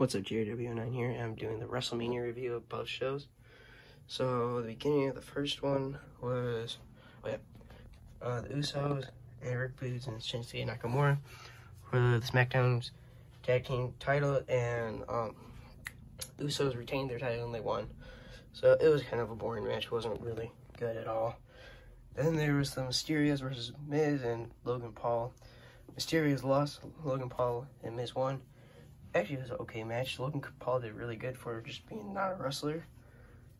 What's up, JW9 here, I'm doing the WrestleMania review of both shows. So, the beginning of the first one was, oh yeah, uh, the Usos and Rick Boogs and Shinsuke Nakamura for the SmackDown's tag team title, and um, Usos retained their title and they won. So, it was kind of a boring match, it wasn't really good at all. Then there was the Mysterios versus Miz and Logan Paul. Mysterios lost, Logan Paul and Miz won actually it was an okay match. Logan Paul did really good for just being not a wrestler.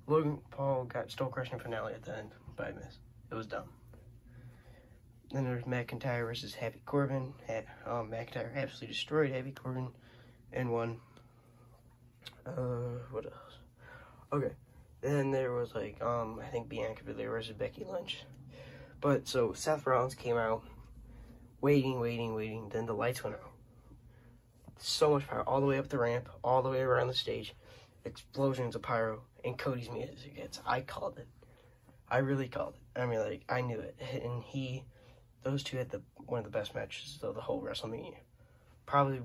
Logan Paul got Skull Crushing Finale at the end by a Miz. It was dumb. Then there's McIntyre versus Happy Corbin. Um, McIntyre absolutely destroyed Happy Corbin and won. Uh, what else? Okay. Then there was like, um, I think Bianca Belair versus Becky Lynch. But so Seth Rollins came out, waiting, waiting, waiting. Then the lights went out so much power all the way up the ramp, all the way around the stage. Explosions of pyro, and Cody's music hits. I called it. I really called it. I mean, like, I knew it. And he, those two had the one of the best matches of the whole WrestleMania. Probably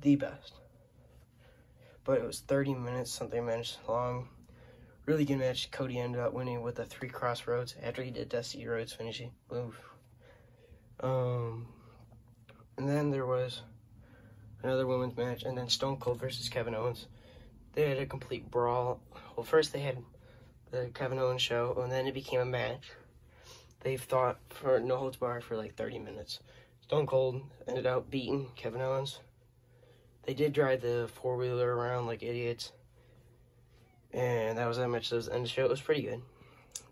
the best. But it was 30 minutes, something minutes long. Really good match. Cody ended up winning with the three Cross Rhodes after he did Dusty Rhodes finishing move. Um, and then there was another women's match, and then Stone Cold versus Kevin Owens. They had a complete brawl. Well, first they had the Kevin Owens show, and then it became a match. They fought for no holds bar for like 30 minutes. Stone Cold ended up beating Kevin Owens. They did drive the four wheeler around like idiots, and that was that match. That was the end of the show. It was pretty good.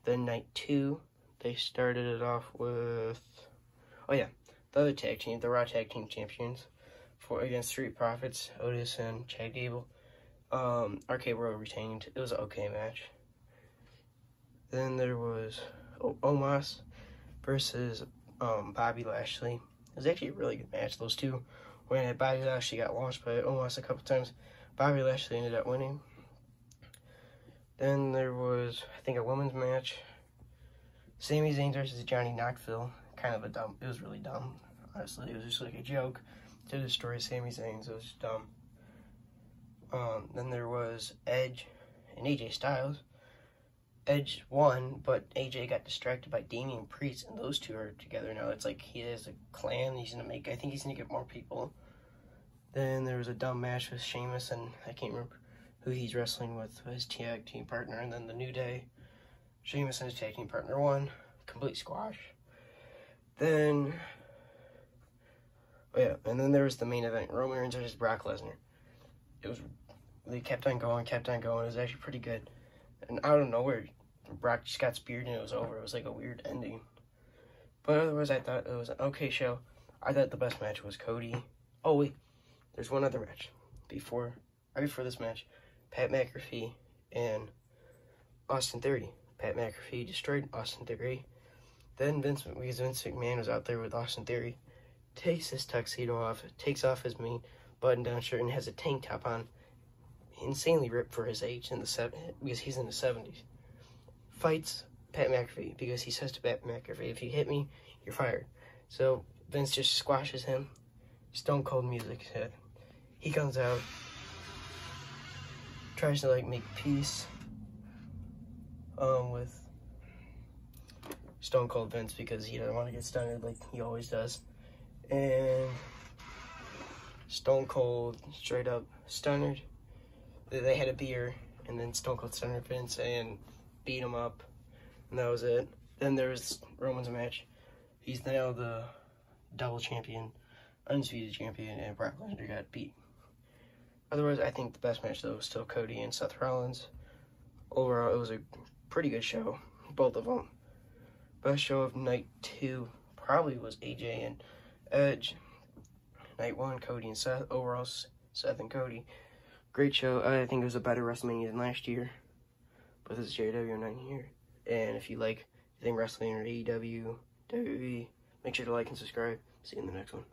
Then night two, they started it off with, oh yeah, the other tag team, the Raw Tag Team Champions for against Street Profits, Otis and Chad Gable. Um, RK Bro retained. It was an okay match. Then there was o Omos versus um, Bobby Lashley. It was actually a really good match. Those two when Bobby Lashley got launched by Omos a couple times. Bobby Lashley ended up winning. Then there was, I think, a women's match. Sami Zayn versus Johnny Knoxville. Kind of a dumb. It was really dumb. Honestly, it was just like a joke to destroy Sami Zayn, so it was dumb. Um, then there was Edge and AJ Styles. Edge won, but AJ got distracted by Damian Priest, and those two are together now. It's like he has a clan. He's gonna make. I think he's gonna get more people. Then there was a dumb match with Sheamus, and I can't remember who he's wrestling with, his tag team partner, and then the New Day. Sheamus and his tag team partner won. Complete squash. Then yeah, and then there was the main event, Roman Reigns versus Brock Lesnar. It was, they kept on going, kept on going. It was actually pretty good. And out of nowhere, Brock just got speared and it was over. It was like a weird ending. But otherwise, I thought it was an okay show. I thought the best match was Cody. Oh, wait, there's one other match. Before, right before this match, Pat McAfee and Austin Theory. Pat McAfee destroyed Austin Theory. Then Vince, because Vince McMahon was out there with Austin Theory, takes his tuxedo off, takes off his main button-down shirt, and has a tank top on. Insanely ripped for his age in the because he's in the seventies. Fights Pat McAfee because he says to Pat McAfee, "If you hit me, you're fired." So Vince just squashes him. Stone Cold music hit. He comes out, tries to like make peace um, with Stone Cold Vince because he doesn't want to get stunned like he always does and Stone Cold straight up stunner. They had a beer, and then Stone Cold stunner Vince and beat him up, and that was it. Then there was Roman's match. He's now the double champion, undisputed champion, and Brock Lesnar got beat. Otherwise, I think the best match though was still Cody and Seth Rollins. Overall, it was a pretty good show, both of them. Best show of night two probably was AJ and Edge. Night one, Cody and Seth. Overall, Seth and Cody. Great show. I think it was a better WrestleMania than last year. But this is JW9 here. And if you like think wrestling or AEW, WWE, make sure to like and subscribe. See you in the next one.